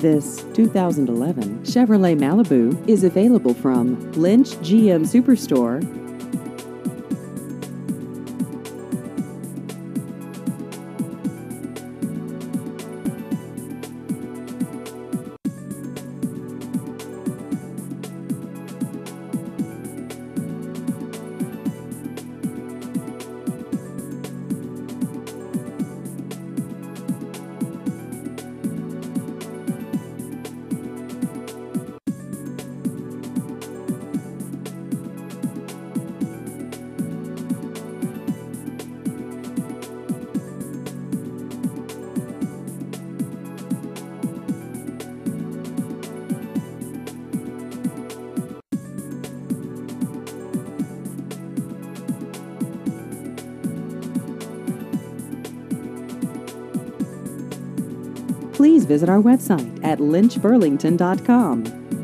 This 2011 Chevrolet Malibu is available from Lynch GM Superstore. Please visit our website at lynchburlington.com.